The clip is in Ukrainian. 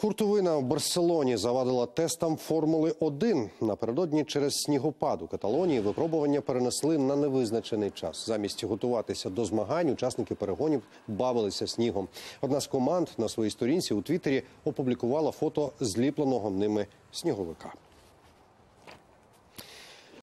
Хуртовина в Барселоні завадила тестам Формули 1 Напередодні через снігопад у Каталонії випробування перенесли на невизначений час. Замість готуватися до змагань, учасники перегонів бавилися снігом. Одна з команд на своїй сторінці у Твіттері опублікувала фото зліпленого ними сніговика.